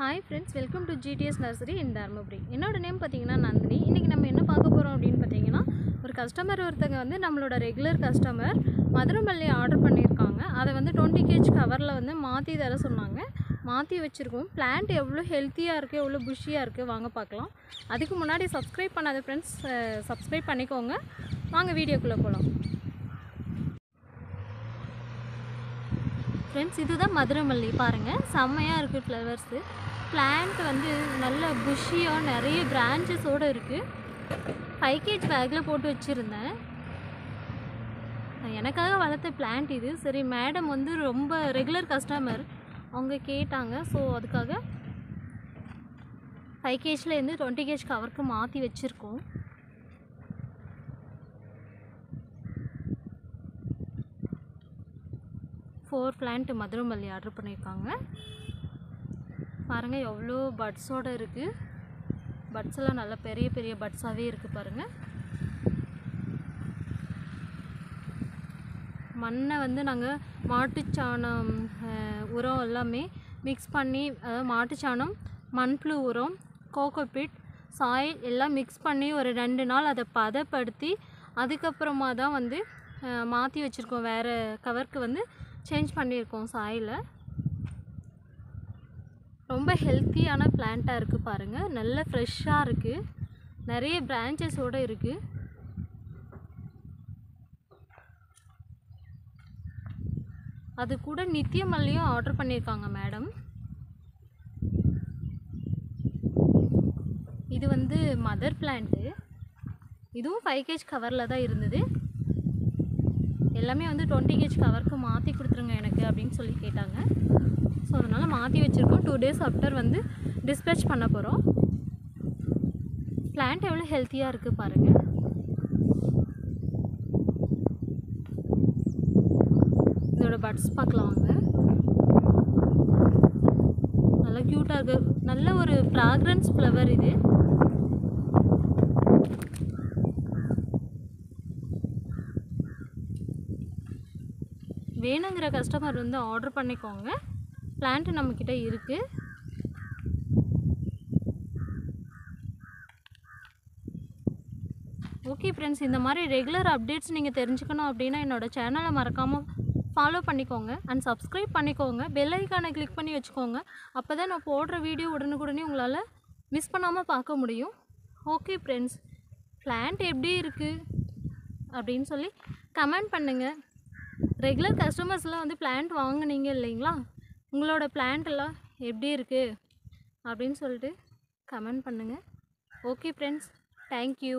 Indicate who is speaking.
Speaker 1: Hi friends welcome to GDS nursery in Dharmapuri என்னோட name பார்த்தீங்கன்னா நந்தினி. இன்றைக்கி நம்ம என்ன பார்க்க போகிறோம் அப்படின்னு பார்த்தீங்கன்னா ஒரு கஸ்டமர் ஒருத்தங்க வந்து நம்மளோட ரெகுலர் கஸ்டமர் மதுரமல்லி ஆர்டர் பண்ணியிருக்காங்க. அதை வந்து டுவெண்ட்டி கேஜ் கவரில் வந்து மாற்றி தர சொன்னாங்க. மாற்றி வச்சுருக்கோம். பிளான்ட் எவ்வளோ ஹெல்த்தியாக இருக்குது எவ்வளோ புஷியாக இருக்குது வாங்க பார்க்கலாம். அதுக்கு முன்னாடி சப்ஸ்கிரைப் பண்ணாத ஃப்ரெண்ட்ஸ் சப்ஸ்கிரைப் பண்ணிக்கோங்க. வாங்க வீடியோக்குள்ளே போகலாம் ஃப்ரெண்ட்ஸ் இதுதான் மதுரமல்லி. பாருங்கள் செம்மையாக இருக்குது ஃப்ளவர்ஸு பிளான்ட் வந்து நல்ல புஷ்ஷியாக நிறைய பிரான்ச்சஸோடு இருக்குது ஃபைவ் கேஜ் பேக்கில் போட்டு வச்சுருந்தேன். எனக்காக வளர்த்த பிளான்ட் இது. சரி மேடம் வந்து ரொம்ப ரெகுலர் கஸ்டமர் அவங்க கேட்டாங்க. ஸோ அதுக்காக ஃபைவ் கேஜ்லேருந்து டுவெண்ட்டி கேஜ் கவருக்கு மாற்றி வச்சுருக்கோம். ஃபோர் பிளான்ட் மதுரமல்லி ஆர்டர் பண்ணியிருக்காங்க. பாருங்கள் எவ்வளோ பட்ஸோடு இருக்குது பட்ஸ் எல்லாம் நல்ல பெரிய பெரிய பட்ஸாகவே இருக்குது பாருங்கள் மண்ணை வந்து நாங்கள் மாட்டுச்சாணம் உரம் எல்லாமே மிக்ஸ் பண்ணி அதாவது மாட்டுச்சாணம் மண்புழு உரம் கோகோபிட் சாயில் எல்லாம் மிக்ஸ் பண்ணி ஒரு ரெண்டு நாள் அதை பதப்படுத்தி அதுக்கப்புறமா தான் வந்து மாற்றி வச்சுருக்கோம். வேறு கவருக்கு வந்து சேஞ்ச் பண்ணியிருக்கோம் சாயிலை ரொம்ப ஹெல்த்தியான பிளான்ட்டாக இருக்குது பாருங்கள் நல்ல ஃப்ரெஷ்ஷாக இருக்குது நிறைய பிரான்ச்சஸோடு இருக்குது அது கூட நித்திய மல்லியும் ஆர்டர் பண்ணியிருக்காங்க மேடம் இது வந்து மதர் பிளான்ட்டு இதுவும் ஃபைவ் கேஜ் கவரில் தான் இருந்தது. எல்லாமே வந்து டுவெண்ட்டி கேஜ் கவருக்கு மாற்றி கொடுத்துருங்க எனக்கு அப்படின்னு சொல்லி கேட்டாங்க. மாற்றி வச்சுருக்கோம். டூ டேஸ் ஆஃப்டர் வந்து டிஸ்பேச் பண்ண போகிறோம் பிளான்ட் எவ்வளோ ஹெல்த்தியாக இருக்குது பாருங்கள் இதோட பட்ஸ் பார்க்கலாம் வாங்க. நல்லா க்யூட்டாக இருக்கு. நல்ல ஒரு ஃப்ராக்ரன்ஸ் ஃப்ளவர் இது. வேணுங்கிற கஸ்டமர் வந்து ஆர்டர் பண்ணிக்கோங்க. பிளான்ட் நம்மக்கிட்ட இருக்குது ஓகே ஃப்ரெண்ட்ஸ் இந்த மாதிரி ரெகுலர் அப்டேட்ஸ் நீங்கள் தெரிஞ்சுக்கணும் அப்படின்னா என்னோடய சேனலை மறக்காமல் ஃபாலோ பண்ணிக்கோங்க அண்ட் சப்ஸ்கிரைப் பண்ணிக்கோங்க. பெல் ஐக்கானை கிளிக் பண்ணி வச்சுக்கோங்க. அப்போ தான் நான் போடுற வீடியோ உடனுக்குடனே உங்களால் மிஸ் பண்ணாமல் பார்க்க முடியும். ஓகே ஃப்ரெண்ட்ஸ் பிளான்ட் எப்படி இருக்குது அப்படின்னு சொல்லி கமெண்ட் பண்ணுங்கள் ரெகுலர் கஸ்டமர்ஸ்லாம் வந்து பிளான்ட் வாங்குனீங்க இல்லைங்களா? உங்களோட பிளான்ட்டெல்லாம் எப்படி இருக்குது அப்படின்னு சொல்லிட்டு கமெண்ட் பண்ணுங்கள் ஓகே ஃப்ரெண்ட்ஸ் தேங்க்யூ